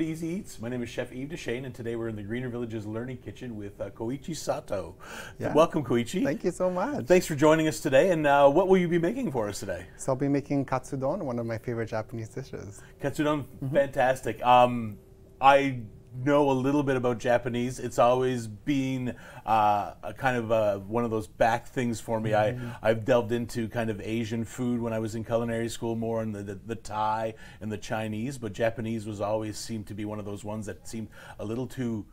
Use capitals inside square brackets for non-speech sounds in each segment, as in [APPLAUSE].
to Easy Eats. My name is Chef Yves Dechaine, and today we're in the Greener Villages Learning Kitchen with uh, Koichi Sato. Yeah. Welcome, Koichi. Thank you so much. Thanks for joining us today. And uh, what will you be making for us today? So I'll be making katsudon, one of my favorite Japanese dishes. Katsudon, Mm-hmm. fantastic. Um, I know a little bit about Japanese. It's always been uh, a kind of uh one of those back things for me. Mm-hmm. I I've delved into kind of Asian food when I was in culinary school, more in the, the the Thai and the Chinese, but Japanese was always seemed to be one of those ones that seemed a little too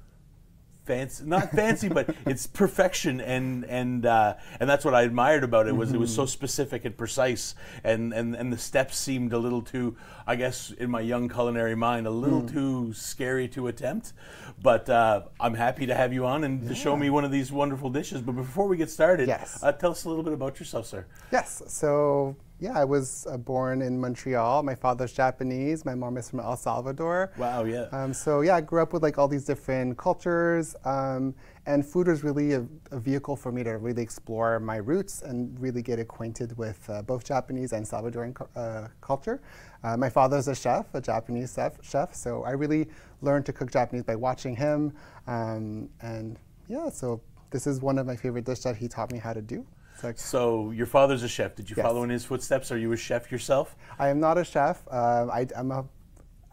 fancy not fancy but [LAUGHS] it's perfection and and uh, and that's what I admired about it was it was so specific and precise and, and and the steps seemed a little too I guess in my young culinary mind a little too scary to attempt. But uh, I'm happy to have you on and to show me one of these wonderful dishes. But before we get started Yes. uh, tell us a little bit about yourself sir. Yes, so yeah, I was uh, born in Montreal. My father's Japanese, my mom is from El Salvador. wow yeah Um, so yeah, I grew up with like all these different cultures, um, and food was really a, a vehicle for me to really explore my roots and really get acquainted with uh, both Japanese and Salvadoran uh, culture. Uh, my father's a chef, a Japanese chef, chef, so I really learned to cook Japanese by watching him, um, and yeah, so this is one of my favorite dishes that he taught me how to do. So so your father's a chef did you Yes. follow in his footsteps are you a chef yourself I am not a chef. Um, I, am a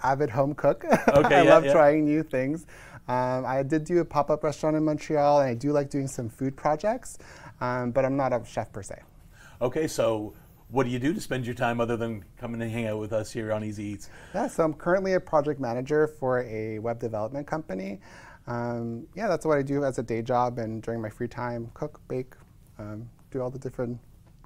avid home cook. [LAUGHS] Okay, I yeah, love yeah. trying new things. Um, I did do a pop-up restaurant in Montreal, and I do like doing some food projects, um, but I'm not a chef per se. okay so what do you do to spend your time other than coming and hang out with us here on Easy Eats Yeah, so I'm currently a project manager for a web development company. Um, yeah, that's what I do as a day job, and during my free time, cook, bake, um, do all the different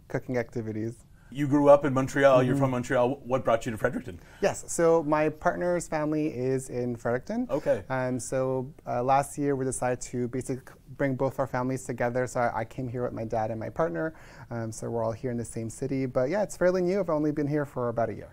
cooking activities. You grew up in Montreal. You're Mm-hmm. from Montreal. What brought you to Fredericton? Yes, so my partner's family is in Fredericton. Okay. Um, so uh, last year we decided to basically bring both our families together. So I, I came here with my dad and my partner. Um, so we're all here in the same city. But yeah, it's fairly new. I've only been here for about a year.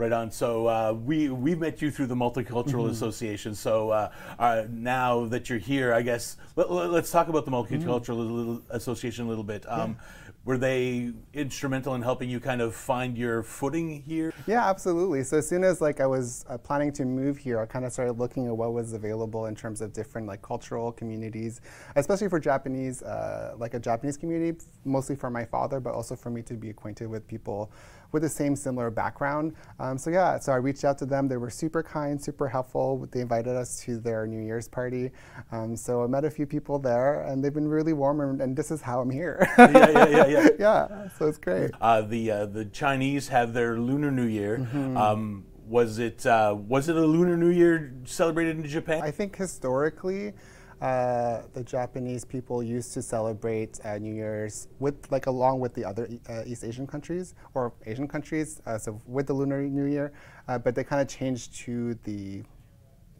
Right on. So uh, we we met you through the Multicultural Mm-hmm. Association. So uh, uh, now that you're here, I guess let, us talk about the Multicultural Mm-hmm. little Association a little bit. Um, Were they instrumental in helping you kind of find your footing here? Yeah, absolutely. So as soon as like I was uh, planning to move here, I kind of started looking at what was available in terms of different like cultural communities, especially for Japanese, uh, like a Japanese community, mostly for my father, but also for me to be acquainted with people with the same similar background. Um, so yeah, so I reached out to them. They were super kind, super helpful. They invited us to their New Year's party. Um, so I met a few people there, and they've been really warm, and, and this is how I'm here. [LAUGHS] yeah, yeah, yeah, yeah. [LAUGHS] yeah, so it's great. Uh, the uh, the Chinese have their Lunar New Year. Mm-hmm. Um, was it uh, was it a Lunar New Year celebrated in Japan? I think historically, uh, the Japanese people used to celebrate uh, New Year's with, like, along with the other uh, East Asian countries or Asian countries. Uh, so with the Lunar New Year, uh, but they kind of changed to the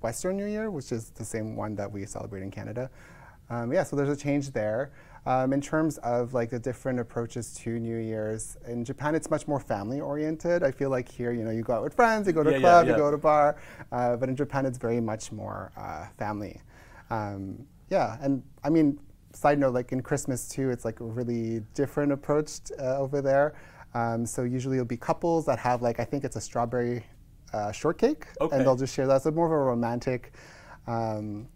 Western New Year, which is the same one that we celebrate in Canada. Um, yeah, so there's a change there. Um, in terms of like the different approaches to New Year's, in Japan it's much more family oriented. I feel like here, you know, you go out with friends, you go to Yeah, a yeah, club, yeah. you go to a bar, uh, but in Japan it's very much more uh, family. Um, yeah, and I mean, side note, like in Christmas too, it's like a really different approach uh, over there. Um, so usually it'll be couples that have like I think it's a strawberry uh, shortcake, Okay. and they'll just share that. So more of a romantic um,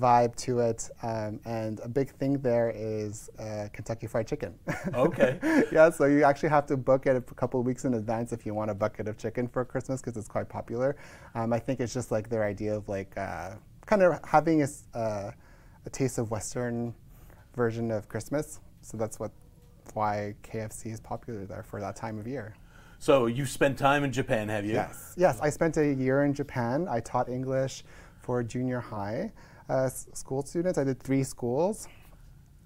vibe to it. Um, and a big thing there is uh, Kentucky Fried Chicken. Okay. [LAUGHS] yeah, so you actually have to book it a couple of weeks in advance if you want a bucket of chicken for Christmas because it's quite popular. Um, I think it's just like their idea of like uh, kind of having a, uh, a taste of Western version of Christmas. So that's what why KFC is popular there for that time of year. so you spent time in Japan, have you? Yes, yes. I spent a year in Japan. I taught English for junior high uh, school students. I did three schools,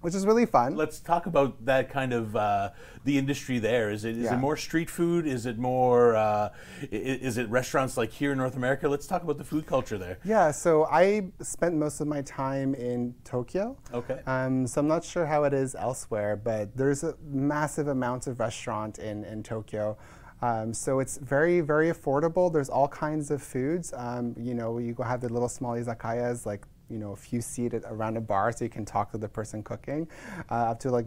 which is really fun. Let's talk about that kind of uh, the industry there. Is it is Yeah. it more street food? Is it more uh, is it restaurants like here in North America? Let's talk about the food culture there. Yeah, so I spent most of my time in Tokyo. Okay. Um, so I'm not sure how it is elsewhere, but there's a massive amount of restaurant in, in Tokyo. Um, so it's very, very affordable. There's all kinds of foods. Um, you know, you go have the little small izakayas, like, you know, a few seated around a bar so you can talk to the person cooking, uh, up to like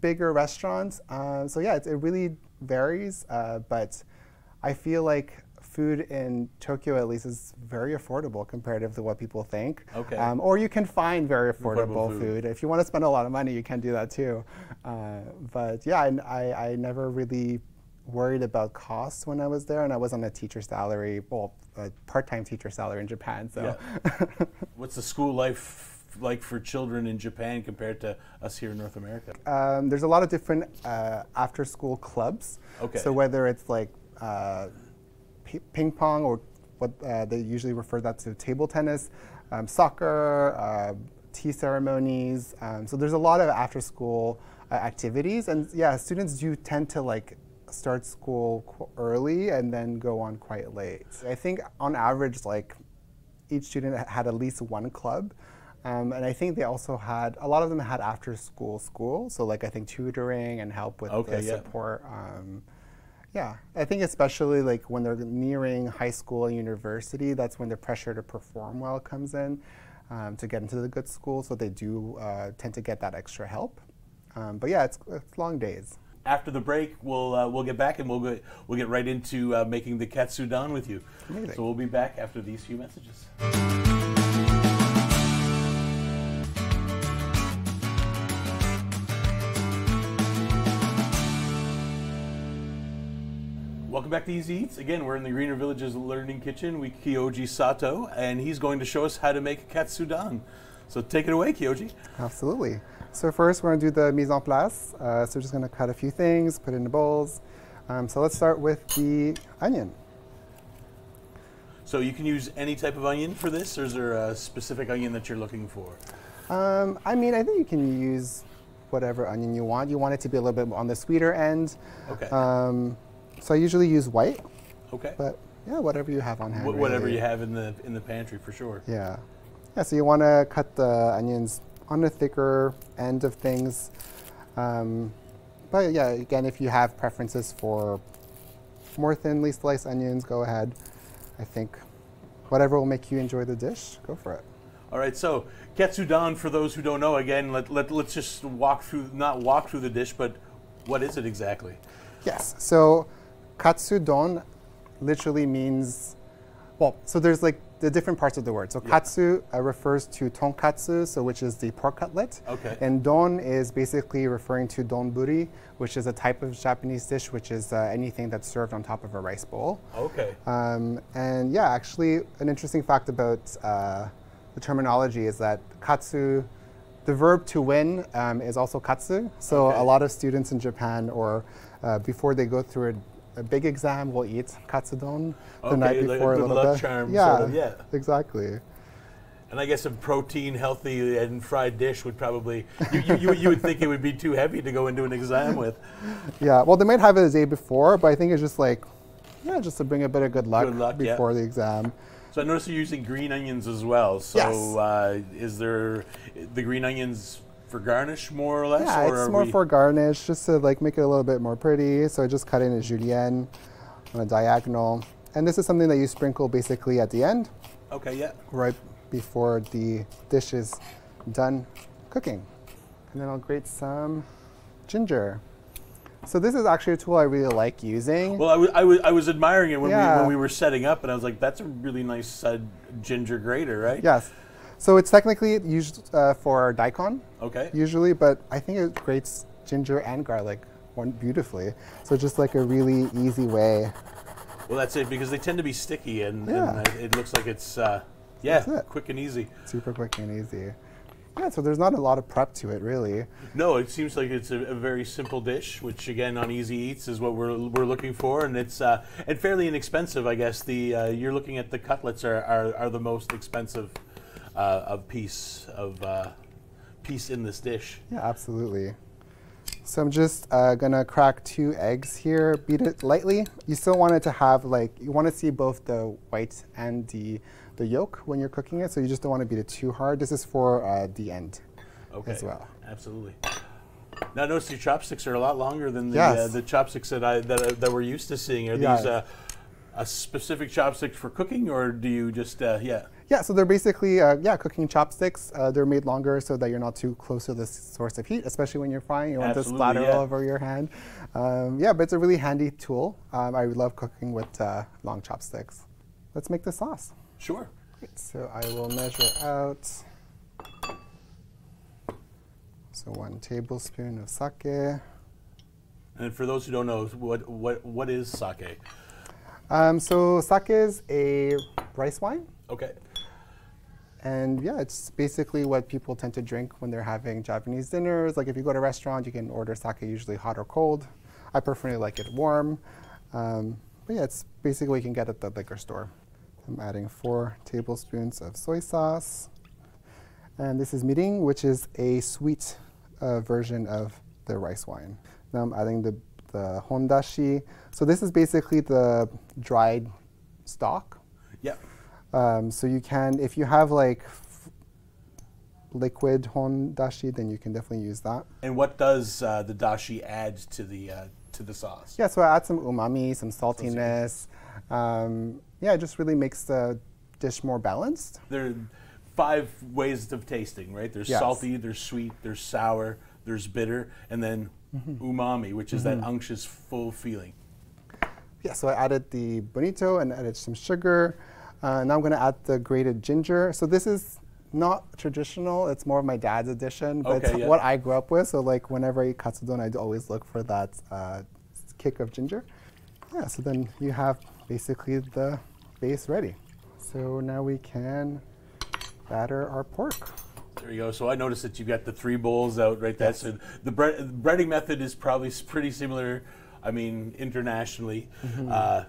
bigger restaurants. Uh, so yeah, it, it really varies, uh, but I feel like food in Tokyo, at least, is very affordable compared to what people think. Okay. Um, or you can find very affordable, Affordable food. food. If you want to spend a lot of money, you can do that too. Uh, but yeah, I, I, I never really worried about costs when I was there, and I was on a teacher salary, well, a part-time teacher salary in Japan. So [LAUGHS] What's the school life like for children in Japan compared to us here in North America? um, there's a lot of different uh, after-school clubs. Okay. So whether it's like uh, pi- ping pong or what uh, they usually refer that to table tennis, um, soccer, uh, tea ceremonies. Um, so there's a lot of after-school uh, activities, and yeah, students do tend to like start school qu- early and then go on quite late. I think on average, like each student had at least one club. Um, and I think they also had a lot of them had after school school, so like I think tutoring and help with Okay, the yeah. support. Um, yeah, I think especially like when they're nearing high school and university, that's when the pressure to perform well comes in um, to get into the good school. So they do uh, tend to get that extra help. Um, but yeah, it's, it's long days. After the break, we'll uh, we'll get back and we'll go, we'll get right into uh, making the katsudon with you. Amazing. So we'll be back after these few messages. Welcome back to Easy Eats. Again, we're in the Greener Villages Learning Kitchen with Kyoji Sato, and he's going to show us how to make katsudon. So take it away, Kyoji. Absolutely. So first, we're going to do the mise en place. Uh, so we're just going to cut a few things, put it in the bowls. Um, so let's start with the onion. So you can use any type of onion for this, or is there a specific onion that you're looking for? Um, I mean, I think you can use whatever onion you want. You want it to be a little bit on the sweeter end. Okay. Um, so I usually use white, okay. but yeah, whatever you have on hand. Wh- whatever really. you have in the in the pantry for sure. Yeah. Yeah, so you want to cut the onions on the thicker end of things. Um, but yeah, again, if you have preferences for more thinly sliced onions, go ahead. I think whatever will make you enjoy the dish, go for it. All right. So katsudon, for those who don't know, again, let, let let's just walk through not walk through the dish, but what is it exactly? Yes. So katsudon literally means, well, so there's like the different parts of the word. So Yeah. katsu uh, refers to tonkatsu, so which is the pork cutlet. Okay. And don is basically referring to donburi, which is a type of Japanese dish, which is uh, anything that's served on top of a rice bowl. Okay. Um, and yeah, actually, an interesting fact about uh, the terminology is that katsu, the verb to win, um, is also katsu. So Okay. a lot of students in Japan, or uh, before they go through a, a big exam, we'll eat katsudon the Okay, night like a before a little luck bit. charm yeah, sort of, yeah. exactly. And I guess a protein, healthy, and fried dish would probably you, you, you, you would think it would be too heavy to go into an exam with. Yeah, well, they might have it the day before, but I think it's just like, yeah, just to bring a bit of good luck, Good luck, yeah. before the exam. So I noticed you're using green onions as well. So Yes. uh, is there the green onions for garnish more or less? Yeah, or it's more for garnish, just to like make it a little bit more pretty. So I just cut in a julienne on a diagonal. And this is something that you sprinkle basically at the end, Okay, yeah. right before the dish is done cooking. And then I'll grate some ginger. So this is actually a tool I really like using. Well, I I was I was admiring it when we when we were setting up, and I was like, "That's a really nice uh, ginger grater, right?" yes. So it's technically used uh, for daikon Okay. usually, but I think it grates ginger and garlic one beautifully. So just like a really easy way Well, that's it because they tend to be sticky, and, Yeah. and it looks like it's uh, yeah, quick and easy. super quick and easy. Yeah, so there's not a lot of prep to it really. No, it seems like it's a, a very simple dish, which again on Easy Eats is what we're, we're looking for, and it's uh, and fairly inexpensive. I guess the uh, you're looking at the cutlets are, are, are the most expensive uh, of piece of uh, piece in this dish. Yeah, absolutely. So I'm just uh, gonna crack two eggs here, beat it lightly. You still want it to have like, you wanna see both the white and the, the yolk when you're cooking it, so you just don't wanna beat it too hard. This is for uh, the end Okay, as well. absolutely. Now, notice your chopsticks are a lot longer than the uh, the chopsticks that I that, uh, that we're used to seeing. Are Yeah. these uh, a specific chopstick for cooking, or do you just uh, yeah? Yeah, so they're basically uh, yeah cooking chopsticks. Uh, they're made longer so that you're not too close to the source of heat, especially when you're frying. You want to splatter yeah. all over your hand. Um, yeah, but it's a really handy tool. Um, I love cooking with uh, long chopsticks. Let's make the sauce. Sure. Great, So I will measure out. So one tablespoon of sake. And for those who don't know, what what what is sake? Um, so sake is a rice wine. Okay. And yeah, it's basically what people tend to drink when they're having Japanese dinners. Like if you go to a restaurant, you can order sake usually hot or cold. I personally like it warm. Um, but yeah, it's basically what you can get at the liquor store. I'm adding four tablespoons of soy sauce. And this is mirin, which is a sweet uh, version of the rice wine. Now I'm adding the, the hondashi. So this is basically the dried stock Yeah. Um, so you can, if you have like f- liquid hondashi, then you can definitely use that. And what does uh, the dashi add to the uh, to the sauce? Yeah, so I add some umami, some saltiness. Um, yeah, it just really makes the dish more balanced. There are five ways of tasting, right? There's Yes. salty, there's sweet, there's sour, there's bitter, and then Mm-hmm. umami, which is that unctuous, full feeling. Yeah, so I added the bonito and added some sugar. Uh, now I'm going to add the grated ginger. So this is not traditional. It's more of my dad's addition, but Okay, it's yeah. what I grew up with. So like whenever I eat katsudon, I always look for that uh, kick of ginger. Yeah, so then you have basically the base ready. So now we can batter our pork. There you go. So I noticed that you've got the three bowls out right there. So the bread, breading method is probably pretty similar. I mean, internationally, Mm-hmm. uh,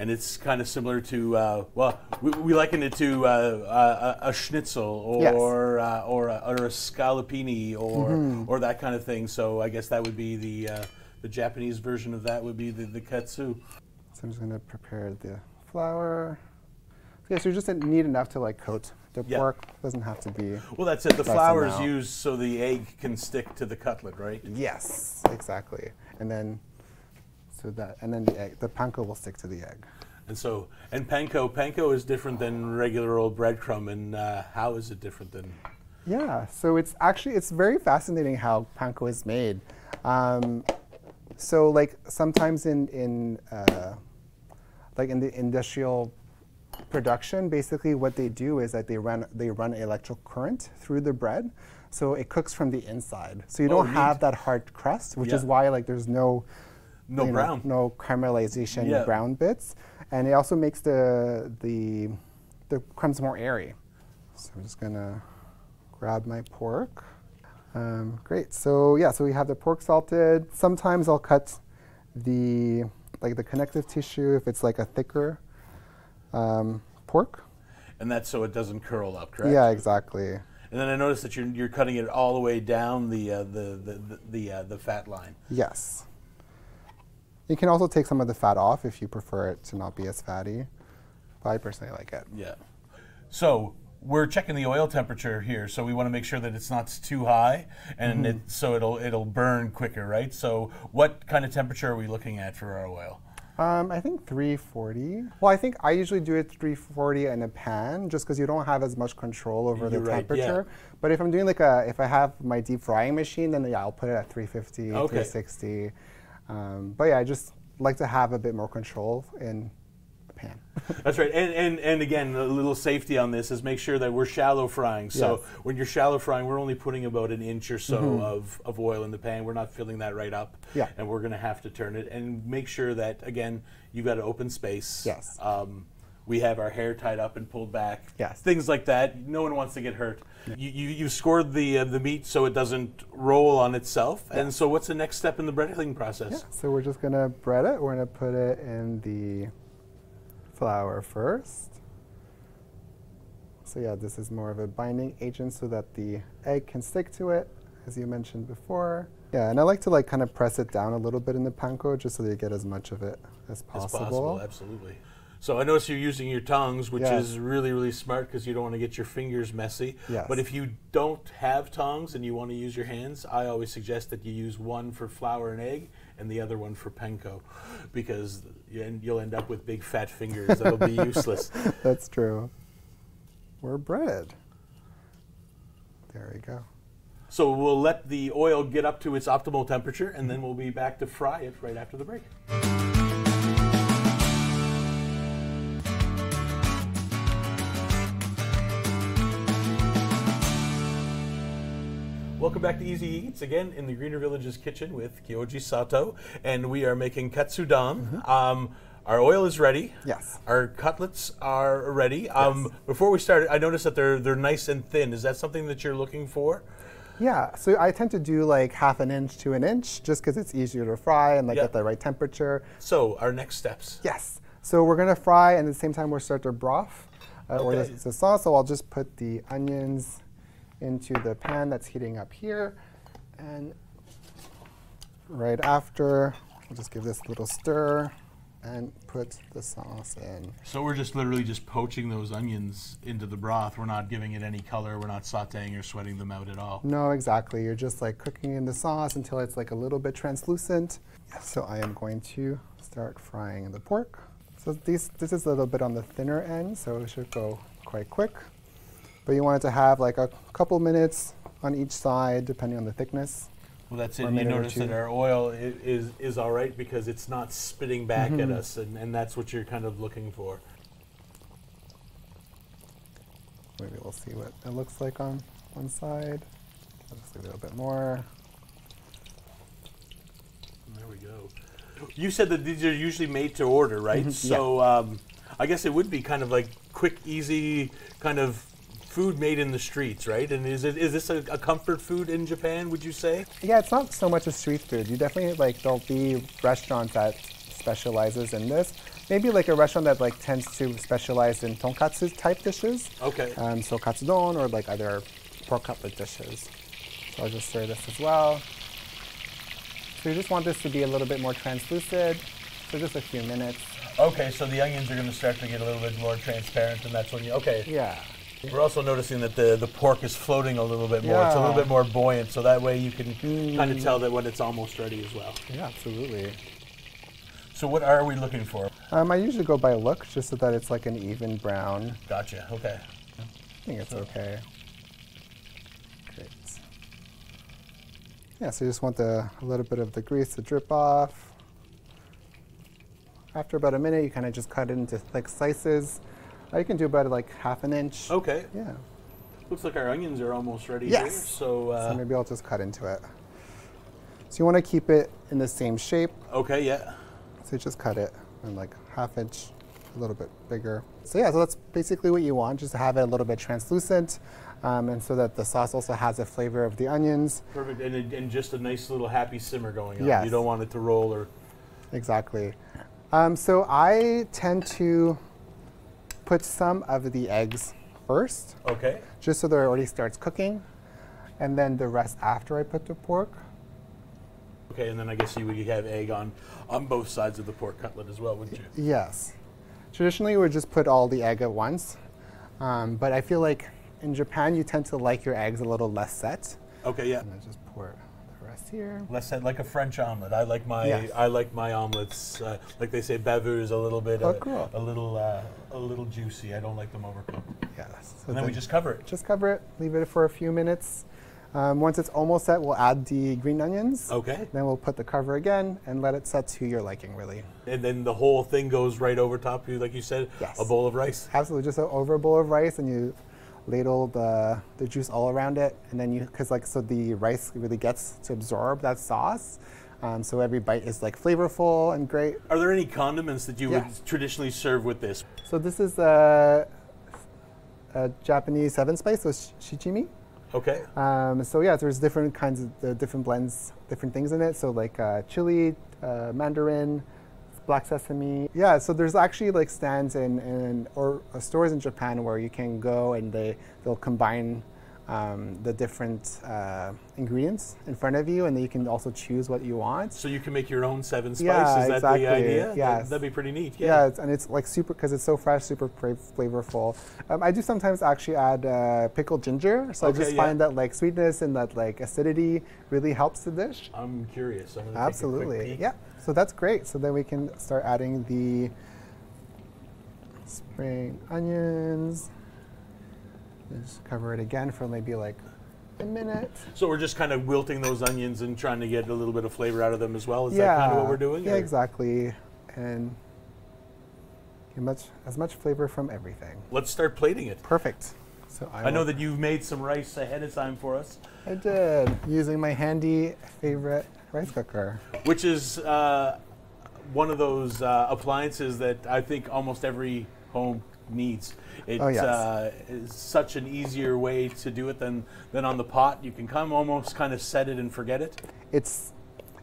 and it's kind of similar to uh, well, we, we liken it to uh, a, a schnitzel Yes. or uh, or a, or a scallopini or Mm-hmm. or that kind of thing. So I guess that would be the uh, the Japanese version of that would be the, the katsu. So I'm just going to prepare the flour. Yeah, so you just need enough to like coat the Yeah. pork. Doesn't have to be Well, that's it. The flour is used so the egg can stick to the cutlet, right? Yes, exactly. And then, so that, and then the egg, the panko will stick to the egg. And so, and panko, panko is different than regular old breadcrumb. And uh, how is it different than? Yeah, so it's actually, it's very fascinating how panko is made. Um, so like sometimes in, in uh, like in the industrial production, basically what they do is that they run, they run electrical current through the bread. So it cooks from the inside. So you Oh, don't neat. have that hard crust, which is why like there's no No you know, brown. no caramelization Yeah. brown bits, and it also makes the the the crumbs more airy. So I'm just gonna grab my pork. Um, great. So yeah, so we have the pork salted. Sometimes I'll cut the like the connective tissue if it's like a thicker um, pork. And that's so it doesn't curl up, correct? Yeah, exactly. And then I noticed that you're, you're cutting it all the way down the uh, the the the, the, uh, the fat line. Yes. You can also take some of the fat off if you prefer it to not be as fatty. But I personally like it. Yeah. So we're checking the oil temperature here, so we want to make sure that it's not too high, and it, so it'll it'll burn quicker, right? So what kind of temperature are we looking at for our oil? Um, I think 340. Well, I think I usually do it 340 in a pan, just because you don't have as much control over the You're right, yeah. temperature. But if I'm doing like a, if I have my deep frying machine, then yeah, I'll put it at 350, Okay. 360. Um, but yeah, I just like to have a bit more control in pan. [LAUGHS] That's right. And, and and again, a little safety on this is make sure that we're shallow frying. So Yes. when you're shallow frying, we're only putting about an inch or so of, of oil in the pan. We're not filling that right up. Yeah. And we're going to have to turn it and make sure that again you've got an open space. Yes. Um, we have our hair tied up and pulled back. Yes. Things like that. No one wants to get hurt. You, you you scored the uh, the meat so it doesn't roll on itself. And so what's the next step in the breading process? so we're just gonna bread it. We're gonna put it in the flour first. So yeah, this is more of a binding agent so that the egg can stick to it, as you mentioned before. Yeah, and I like to like kind of press it down a little bit in the panko just so that you get as much of it as As possible. possible, absolutely. So I notice you're using your tongs, which Yeah. is really, really smart because you don't want to get your fingers messy. Yes. But if you don't have tongs and you want to use your hands, I always suggest that you use one for flour and egg and the other one for panko, because you'll end up with big fat fingers that'll be [LAUGHS] useless. That's true. we're bread. There we go. So we'll let the oil get up to its optimal temperature, and then we'll be back to fry it right after the break. Welcome back to Easy Eats again in the Greener Villages kitchen with Kyoji Sato, and we are making katsudon. Um, our oil is ready. Yes. Our cutlets are ready. Um, Before we start, I noticed that they're they're nice and thin. Is that something that you're looking for? Yeah, so I tend to do like half an inch to an inch just because it's easier to fry and like Yeah. at the right temperature. So our next steps. Yes. So we're gonna fry and at the same time we'll start to broth uh, or the, the sauce. So I'll just put the onions into the pan that's heating up here. And right after, I'll just give this a little stir and put the sauce in. So we're just literally just poaching those onions into the broth. We're not giving it any color. We're not sautéing or sweating them out at all. No, exactly. You're just like cooking in the sauce until it's like a little bit translucent. So I am going to start frying the pork. So these, this is a little bit on the thinner end, so it should go quite quick. But you want it to have like a couple minutes on each side, depending on the thickness. Well, that's it. You notice that our oil is is all right because it's not spitting back Mm-hmm. at us, and, and that's what you're kind of looking for. Maybe we'll see what it looks like on one side. I'll just leave a little bit more. There we go. You said that these are usually made to order, right? Mm-hmm. So um, I guess it would be kind of like quick, easy kind of food made in the streets, right? And is it is this a, a comfort food in Japan? Would you say? Yeah, it's not so much a street food. You definitely like there'll be restaurants that specializes in this. Maybe like a restaurant that like tends to specialize in tonkatsu type dishes. Okay. Um, so katsudon or like other pork cutlet dishes. So I'll just stir this as well. So you just want this to be a little bit more translucent. So just a few minutes. Okay, so the onions are going to start to get a little bit more transparent, and that's when you. Okay. Yeah. We're also noticing that the, the pork is floating a little bit more. Yeah. It's a little bit more buoyant, so that way you can kind of tell that when it's almost ready as well. Yeah, absolutely. So what are we looking for? Um, I usually go by look just so that it's like an even brown. Gotcha. Okay. I think it's okay. Great. Yeah, so you just want the, a little bit of the grease to drip off. After about a minute, you kind of just cut it into thick slices. You can do about like half an inch. Okay. Yeah. Looks like our onions are almost ready Yes. here. So, uh, so maybe I'll just cut into it. So you want to keep it in the same shape. okay, yeah. So you just cut it in like half inch, a little bit bigger. So yeah, so that's basically what you want, just to have it a little bit translucent, um, and so that the sauce also has a flavor of the onions. Perfect. And, and just a nice little happy simmer going on. Yes. You don't want it to roll or. Exactly. Um, so I tend to put some of the eggs first, Okay. just so that it already starts cooking, and then the rest after I put the pork. Okay, and then I guess you would have egg on on both sides of the pork cutlet as well, wouldn't you? Yes. Traditionally, we would just put all the egg at once, um, but I feel like in Japan you tend to like your eggs a little less set. Okay, yeah. And I just pour the rest here. Less said like a French omelet. I like my Yes. I like my omelets uh, like they say baveuse a little bit Oh, uh, cool. a little uh, a little juicy. I don't like them overcooked. Yes. So And then we just cover it. just cover it, leave it for a few minutes. Um, once it's almost set, we'll add the green onions. Okay. Then we'll put the cover again and let it set to your liking, really. And then the whole thing goes right over top of you, like you said, Yes. a bowl of rice. Absolutely, just a, over a bowl of rice, and you ladle the, the juice all around it, and then you, because like so the rice really gets to absorb that sauce, um, so every bite is like flavorful and great. Are there any condiments that you Yeah. would traditionally serve with this? So this is a, a Japanese seven spice, so shichimi. Okay. Um, so yeah, there's different kinds of uh, different blends, different things in it. So like uh, chili, uh, mandarin, black sesame. Yeah, so there's actually like stands in, in or uh, stores in Japan where you can go and they they'll combine um, the different uh, ingredients in front of you, and then you can also choose what you want. So you can make your own seven spice. Yeah, Is that exactly. the idea? Yes. That'd be pretty neat. Yeah, Yeah. it's, and it's like super because it's so fresh, super flavorful. Um, I do sometimes actually add uh, pickled ginger, so I just yeah. find that like sweetness and that like acidity really helps the dish. I'm curious. I'm gonna take a quick Absolutely, yeah. So that's great. So then we can start adding the spring onions. Just cover it again for maybe like a minute. So we're just kind of wilting those onions and trying to get a little bit of flavor out of them as well. Is that kind of what we're doing? Yeah, or- exactly. And get much as much flavor from everything. Let's start plating it. Perfect. So I, I know that you've made some rice ahead of time for us, I did using my handy favorite rice cooker. which is uh, one of those uh, appliances that I think almost every home needs. It's Oh, yes. uh, is such an easier way to do it than, than on the pot. You can come almost kind of set it and forget it. It's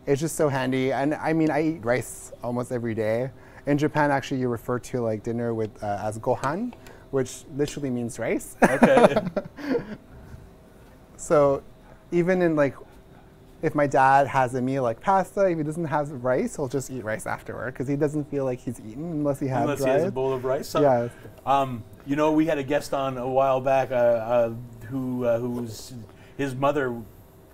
it's just so handy, and I mean I eat rice almost every day. In Japan, actually, you refer to like dinner with uh, as gohan, which literally means rice. Okay. [LAUGHS] So even in like, if my dad has a meal like pasta, if he doesn't have rice, he'll just eat rice afterward because he doesn't feel like he's eaten unless he has Unless he rice. has a bowl of rice. So, Yeah. Um, you know, we had a guest on a while back uh, uh, who uh, who's his mother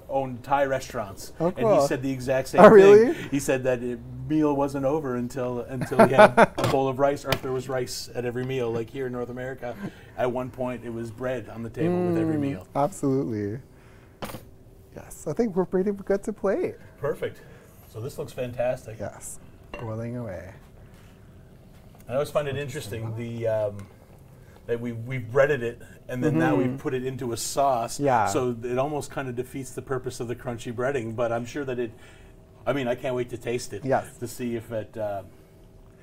owned Thai restaurants, Oh, and he said the exact same Oh, thing. really? He said that it, meal wasn't over until until he had a bowl of rice, or if there was rice at every meal. Like here in North America, at one point it was bread on the table with Mm. every meal. Absolutely. Yes, I think we're pretty good to plate. Perfect. So this looks fantastic. Yes, boiling away. I always find it interesting the um, that we we've breaded it and then now we've put it into a sauce. Mm-hmm. Yeah. So it almost kind of defeats the purpose of the crunchy breading. But I'm sure that it. I mean, I can't wait to taste it. Yes. To see if it. Uh,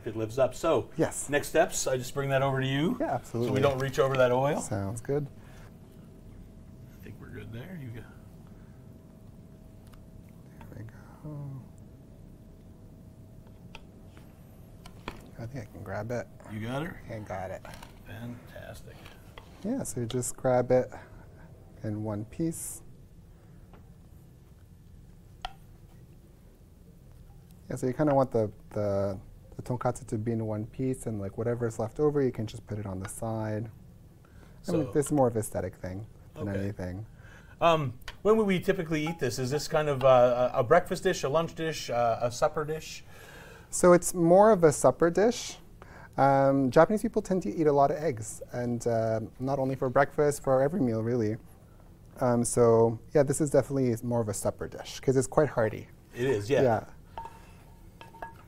if it lives up. So, Yes. next steps, I just bring that over to you. Yeah, absolutely. So we don't reach over that oil. Sounds good. I think we're good there. You go. There we go. I think I can grab it. You got her? I got it. Fantastic. Yeah, so you just grab it in one piece. Yeah, so you kind of want the, the, the tonkatsu to be in one piece, and like whatever's left over, you can just put it on the side. I mean, So- this is more of a aesthetic thing than Okay. anything. Um, when would we typically eat this? Is this kind of uh, a a breakfast dish, a lunch dish, uh, a supper dish? So it's more of a supper dish. Um, Japanese people tend to eat a lot of eggs, and uh, not only for breakfast, for every meal, really. Um, so yeah, this is definitely more of a supper dish because it's quite hearty. It is, yeah. yeah.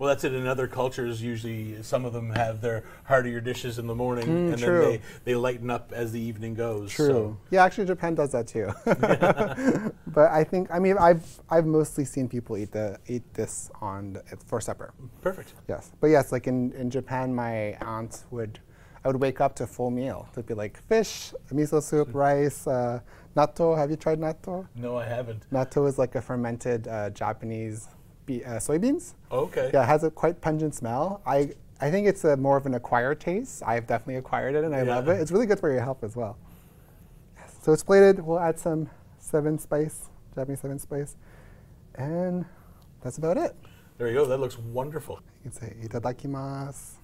Well, that's it. In other cultures, usually some of them have their heartier dishes in the morning, and Mm, true. then they, they lighten up as the evening goes. True. So, Yeah, actually, Japan does that too. [LAUGHS] [LAUGHS] but I think, I mean, I've I've mostly seen people eat the eat this on the, for supper. perfect. Yes, but yes, like in, in Japan, my aunt would, I would wake up to a full meal. It'd be like fish, miso soup, rice, uh, natto. Have you tried natto? No, I haven't. Natto is like a fermented uh, Japanese be- uh, soybeans. Okay. Yeah, it has a quite pungent smell. I I think it's a more of an acquired taste. I've definitely acquired it and I love it. It's really good for your health as well. So it's plated. We'll add some seven spice, Japanese seven spice, and that's about it. There you go. That looks wonderful. You can say itadakimasu.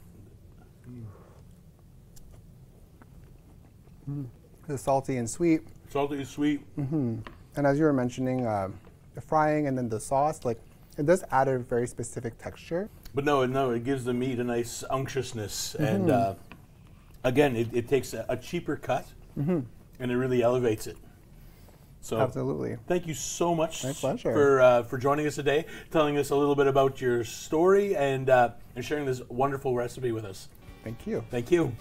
Mm. It's salty and sweet. Salty, and sweet. Mm-hmm. And as you were mentioning, uh, the frying and then the sauce, like it does add a very specific texture. But no, no, it gives the meat a nice unctuousness, Mm-hmm. and uh, again, it, it takes a, a cheaper cut, and it really elevates it. So Mm-hmm. Absolutely. Thank you so much for uh, for joining us today, telling us a little bit about your story, and uh, and sharing this wonderful recipe with us. Thank you. Thank you.